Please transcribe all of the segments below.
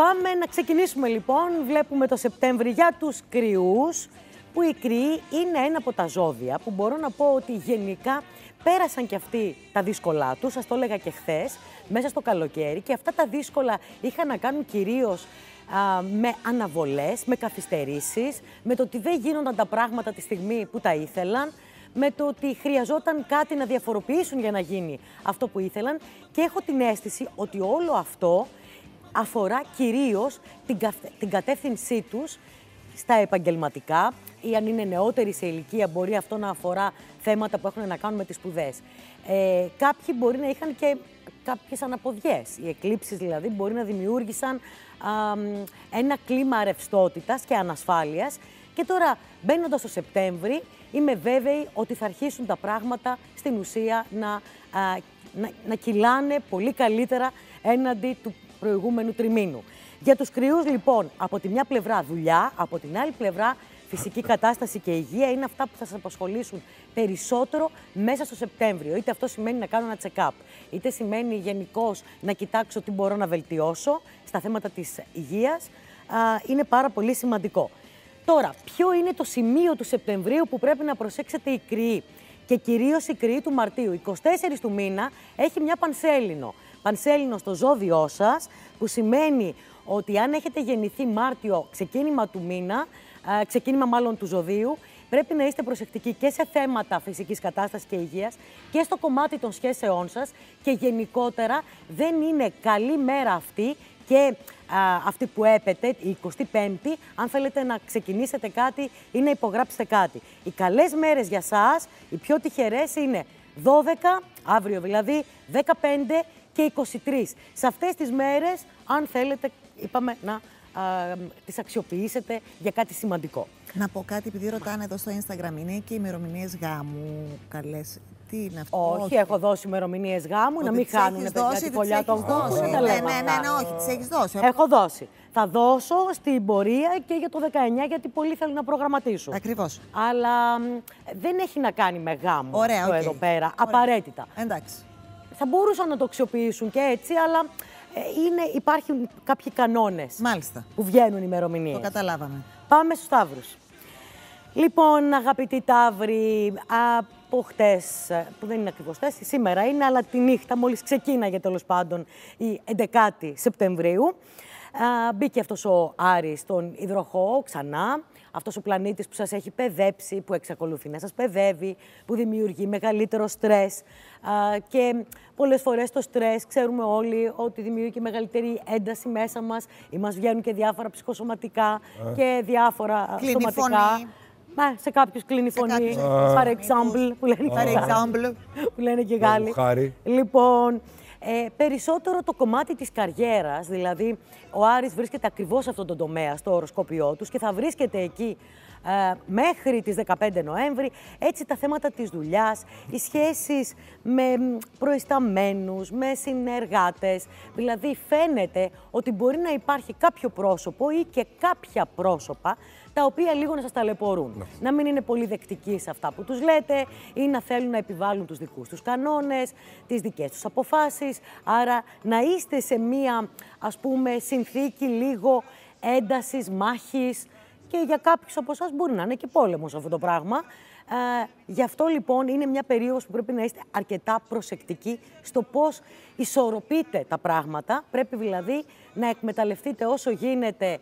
Πάμε να ξεκινήσουμε λοιπόν. Βλέπουμε το Σεπτέμβρη για τους κρυούς, που οι κρυοί είναι ένα από τα ζώδια που μπορώ να πω ότι γενικά πέρασαν και αυτοί τα δύσκολά τους, σας το έλεγα και χθες, μέσα στο καλοκαίρι και αυτά τα δύσκολα είχαν να κάνουν κυρίως με αναβολές, με καθυστερήσεις, με το ότι δεν γίνονταν τα πράγματα τη στιγμή που τα ήθελαν, με το ότι χρειαζόταν κάτι να διαφοροποιήσουν για να γίνει αυτό που ήθελαν και έχω την αίσθηση ότι όλο αυτό αφορά κυρίως την, την κατεύθυνσή τους στα επαγγελματικά ή αν είναι νεότεροι σε ηλικία μπορεί αυτό να αφορά θέματα που έχουν να κάνουν με τις σπουδές. Ε, κάποιοι μπορεί να είχαν και κάποιες αναποδιές. Οι εκλήψεις δηλαδή μπορεί να δημιούργησαν ένα κλίμα ρευστότητας και ανασφάλειας και τώρα μπαίνοντας στο Σεπτέμβρη είμαι βέβαιη ότι θα αρχίσουν τα πράγματα στην ουσία να, να, να κυλάνε πολύ καλύτερα έναντι του προηγούμενου τριμήνου. Για τους κρυούς λοιπόν, από τη μια πλευρά δουλειά, από την άλλη πλευρά φυσική κατάσταση και υγεία είναι αυτά που θα σας απασχολήσουν περισσότερο μέσα στο Σεπτέμβριο. Είτε αυτό σημαίνει να κάνω ένα check-up, είτε σημαίνει γενικώς να κοιτάξω τι μπορώ να βελτιώσω στα θέματα της υγείας. Είναι πάρα πολύ σημαντικό. Τώρα, ποιο είναι το σημείο του Σεπτεμβρίου που πρέπει να προσέξετε οι κρυοί και κυρίως οι κρυοί του Μαρτίου. 24 του μήνα έχει μια πανσέλινο πανσέλινο στο ζώδιό σας, που σημαίνει ότι αν έχετε γεννηθεί Μάρτιο, ξεκίνημα του μήνα, ξεκίνημα μάλλον του ζωδίου, πρέπει να είστε προσεκτικοί και σε θέματα φυσικής κατάστασης και υγείας και στο κομμάτι των σχέσεών σας και γενικότερα δεν είναι καλή μέρα αυτή και αυτή που έπεται, η 25η, αν θέλετε να ξεκινήσετε κάτι ή να υπογράψετε κάτι. Οι καλές μέρες για σας, οι πιο τυχερές είναι 12, αύριο δηλαδή, 15 και 23. Σε αυτές τις μέρες, αν θέλετε, είπαμε να α, τις αξιοποιήσετε για κάτι σημαντικό. Να πω κάτι, επειδή ρωτάνε εδώ στο Instagram, είναι και ημερομηνίες γάμου καλές. Τι είναι αυτό; Όχι, όχι. έχω δώσει ημερομηνίες γάμου, Ότι να μην χάνουν τη φωλιά των κόμμα. Ναι, ναι, ναι, ναι, όχι, τις έχεις δώσει. Έχω δώσει. Θα δώσω στην πορεία και για το 19, γιατί πολλοί θέλουν να προγραμματίσουν. Ακριβώς. Αλλά δεν έχει να κάνει με γάμο Ωραία, okay. εδώ πέρα. Ωραία. Απαραίτητα. Εντάξει θα μπορούσαν να το αξιοποιήσουν και έτσι, αλλά ε, είναι, υπάρχουν κάποιοι κανόνες που βγαίνουν ημερομηνίες. Το καταλάβαμε. Πάμε στους Ταύρους. Λοιπόν, αγαπητοί Ταύροι, από χτες, που δεν είναι ακριβώς χτες, σήμερα είναι, αλλά τη νύχτα, μόλις ξεκίναγε τέλος πάντων η 11η Σεπτεμβρίου, μπήκε αυτός ο Άρης στον υδροχό ξανά αυτός ο πλανήτης που σας έχει παιδέψει, που εξακολουθεί να σας παιδεύει, που δημιουργεί μεγαλύτερο στρες και πολλές φορές το στρες ξέρουμε όλοι ότι δημιουργεί και μεγαλύτερη ένταση μέσα μας. Ή μας βγαίνουν και διάφορα ψυχοσωματικά και διάφορα σωματικά. Μα, σε κάποιους κλείνει φωνή, for example, που λένε, example. που λένε και Γάλλοι. Λοιπόν, ε, περισσότερο το κομμάτι της καριέρας, δηλαδή ο Άρης βρίσκεται ακριβώς σε αυτόν τον τομέα, στο οροσκόπιό τους και θα βρίσκεται εκεί ε, μέχρι τις 15 Νοέμβρη. Έτσι τα θέματα της δουλειάς, οι σχέσεις με προϊσταμένους, με συνεργάτες. Δηλαδή φαίνεται ότι μπορεί να υπάρχει κάποιο πρόσωπο ή και κάποια πρόσωπα τα οποία λίγο να σας ταλαιπωρούν. Ναι. Να μην είναι πολύ δεκτικοί σε αυτά που τους λέτε ή να θέλουν να επιβάλλουν τους δικούς τους κανόνες, τις δικές τους αποφάσεις. Άρα να είστε σε μία, ας πούμε, συνθήκη λίγο έντασης, μάχης και για κάποιους από εσά μπορεί να είναι και πόλεμος αυτό το πράγμα. Ε, γι' αυτό λοιπόν είναι μια περίοδος που πρέπει να είστε αρκετά προσεκτικοί στο πώς ισορροπείτε τα πράγματα. Πρέπει δηλαδή να εκμεταλλευτείτε όσο γίνεται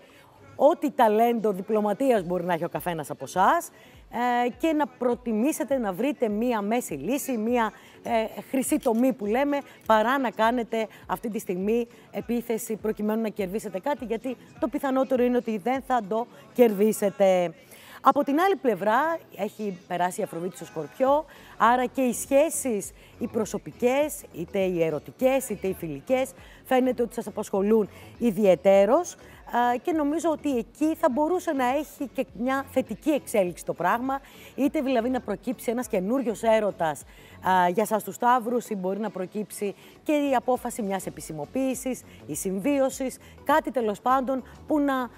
ό,τι ταλέντο διπλωματίας μπορεί να έχει ο καθένας από εσάς ε, και να προτιμήσετε να βρείτε μία μέση λύση, μία ε, χρυσή τομή που λέμε, παρά να κάνετε αυτή τη στιγμή επίθεση προκειμένου να κερδίσετε κάτι, γιατί το πιθανότερο είναι ότι δεν θα το κερδίσετε. Από την άλλη πλευρά έχει περάσει η Αφροδίτη στο Σκορπιό, άρα και οι σχέσεις οι προσωπικές, είτε οι ερωτικές, είτε οι φιλικές, φαίνεται ότι σας απασχολούν ιδιαιτέρως και νομίζω ότι εκεί θα μπορούσε να έχει και μια θετική εξέλιξη το πράγμα, είτε δηλαδή να προκύψει ένας καινούριος έρωτας για σας τους Σταύρους ή μπορεί να προκύψει και η απόφαση μιας επισημοποίησης, η συμβίωσης, κάτι τέλος πάντων που να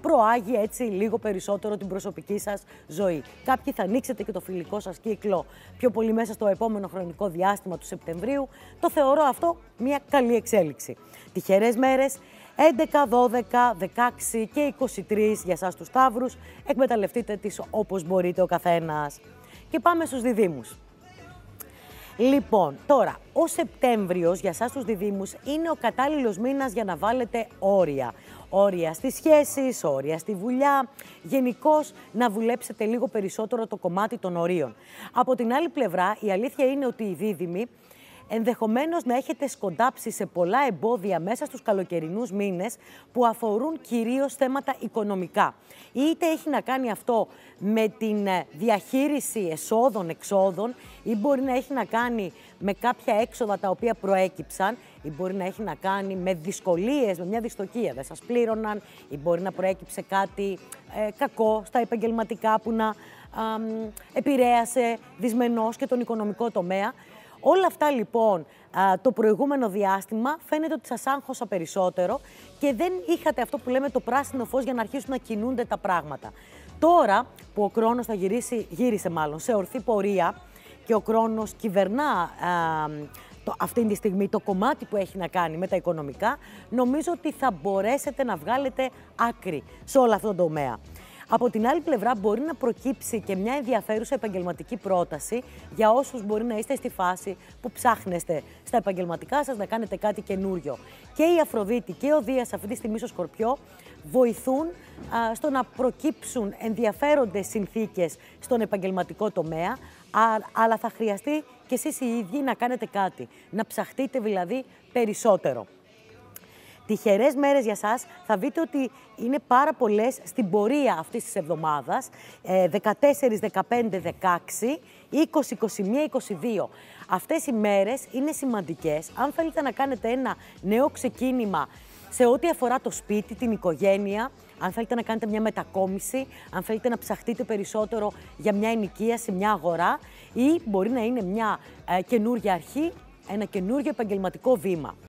προάγει έτσι λίγο περισσότερο την προσωπική σας ζωή. Κάποιοι θα ανοίξετε και το φιλικό σας κύκλο πιο πολύ μέσα στο επόμενο χρονικό διάστημα του Σεπτεμβρίου. Το θεωρώ αυτό μια καλή εξέλιξη. Τυχερές μέρες 11, 12, 16 και 23 για σας τους Σταύρους. Εκμεταλλευτείτε τις όπως μπορείτε ο καθένας. Και πάμε στους διδήμους. Λοιπόν, τώρα, ο Σεπτέμβριος για σας τους διδήμους είναι ο κατάλληλος μήνας για να βάλετε όρια. Όρια στις σχέσεις, όρια στη βουλιά, γενικώς να δουλέψετε λίγο περισσότερο το κομμάτι των ορίων. Από την άλλη πλευρά, η αλήθεια είναι ότι οι δίδυμοι ενδεχομένως να έχετε σκοντάψει σε πολλά εμπόδια μέσα στους καλοκαιρινούς μήνες που αφορούν κυρίως θέματα οικονομικά. Είτε έχει να κάνει αυτό με την ε, διαχείριση εσόδων-εξόδων ή μπορεί να έχει να κάνει με κάποια έξοδα τα οποία προέκυψαν ή μπορεί να έχει να κάνει με δυσκολίες, με μια δυστοκία, δεν σας πλήρωναν ή μπορεί να προέκυψε κάτι ε, κακό στα επαγγελματικά που να επηρέασε δυσμενώς και τον οικονομικό τομέα. Όλα αυτά λοιπόν το προηγούμενο διάστημα φαίνεται ότι σας άγχωσα περισσότερο και δεν είχατε αυτό που λέμε το πράσινο φως για να αρχίσουν να κινούνται τα πράγματα. Τώρα που ο χρόνος θα γυρίσει, γύρισε μάλλον σε ορθή πορεία και ο χρόνος κυβερνά το, αυτή τη στιγμή το κομμάτι που έχει να κάνει με τα οικονομικά, νομίζω ότι θα μπορέσετε να βγάλετε άκρη σε όλο αυτό το τομέα. Από την άλλη πλευρά μπορεί να προκύψει και μια ενδιαφέρουσα επαγγελματική πρόταση για όσους μπορεί να είστε στη φάση που ψάχνεστε στα επαγγελματικά σας να κάνετε κάτι καινούριο. Και η Αφροδίτη και ο Δίας αυτή τη στιγμή στο Σκορπιό βοηθούν στο να προκύψουν ενδιαφέροντες συνθήκες στον επαγγελματικό τομέα, αλλά θα χρειαστεί και εσείς οι ίδιοι να κάνετε κάτι, να ψαχτείτε δηλαδή περισσότερο. Τυχερές μέρες για σας θα δείτε ότι είναι πάρα πολλές στην πορεία αυτής της εβδομάδας, 14, 15, 16, 20, 21, 22. Αυτές οι μέρες είναι σημαντικές. Αν θέλετε να κάνετε ένα νέο ξεκίνημα σε ό,τι αφορά το σπίτι, την οικογένεια, αν θέλετε να κάνετε μια μετακόμιση, αν θέλετε να ψαχτείτε περισσότερο για μια ενοικίαση, μια αγορά ή μπορεί να είναι μια ε, καινούργια αρχή, ένα καινούργιο επαγγελματικό βήμα.